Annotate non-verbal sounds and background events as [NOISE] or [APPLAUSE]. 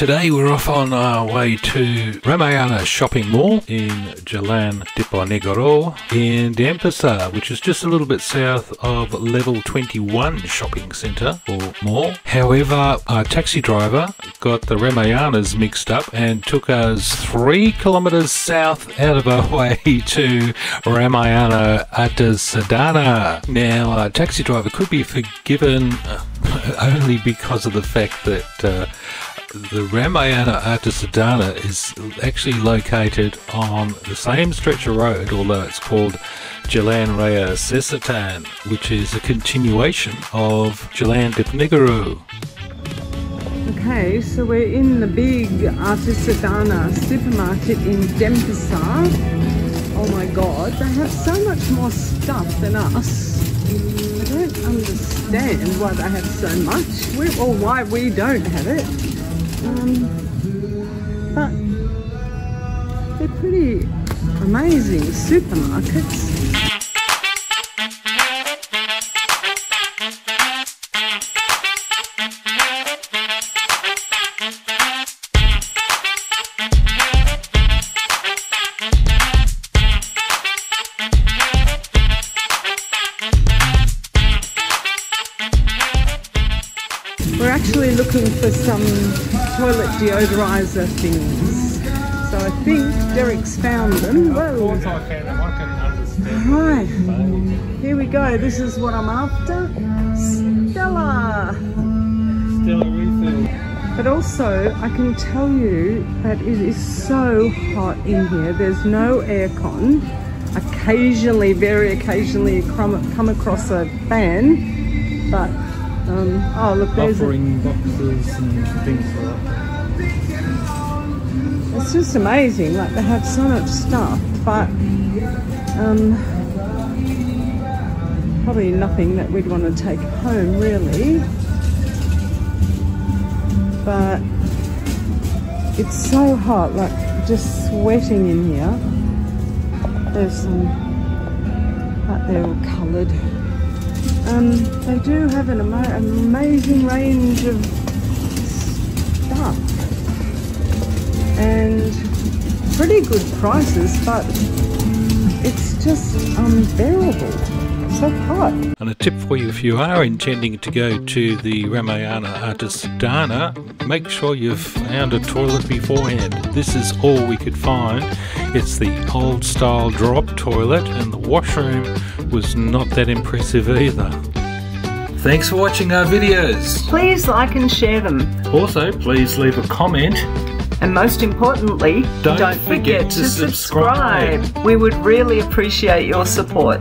today we're off on our way to Ramayana Shopping Mall in Jalan Diponegoro in Denpasar, which is just a little bit south of Level 21 Shopping Centre or mall. However, our taxi driver got the Ramayanas mixed up and took us three kilometres south out of our [LAUGHS] way to Ramayana Artasedana. Now, our taxi driver could be forgiven [LAUGHS] only because of the fact that uh, the Ramayana Artasedana is actually located on the same stretch of road, although it's called Jalan Raya Sesetan, which is a continuation of Jalan Diponegoro. Okay, so we're in the big Artasedana supermarket in Denpasar. Oh my god, they have so much more stuff than us. I don't understand why they have so much, we, or why we don't have it. Um, but they're pretty amazing supermarkets. We're actually looking for some toilet deodorizer things. So I think Derek's found them. Whoa. Right, here we go. This is what I'm after. Stella. Still a refill. But also, I can tell you that it is so hot in here. There's no aircon. Occasionally, very occasionally, come across a fan. But, um, oh look, there's a, boxes and things like that. it's just amazing. Like they have so much stuff, but um, probably nothing that we'd want to take home, really. But it's so hot, like just sweating in here. There's some, but they're all coloured. Um, they do have an ama- amazing range of stuff and pretty good prices, but it's just unbearable. So hot. And a tip for you if you are intending to go to the Ramayana Artasedana, make sure you've found a toilet beforehand. This is all we could find. It's the old style drop toilet, and the washroom was not that impressive either. Thanks for watching our videos. Please like and share them. Also, please leave a comment. And most importantly, Don't forget to subscribe. We would really appreciate your support.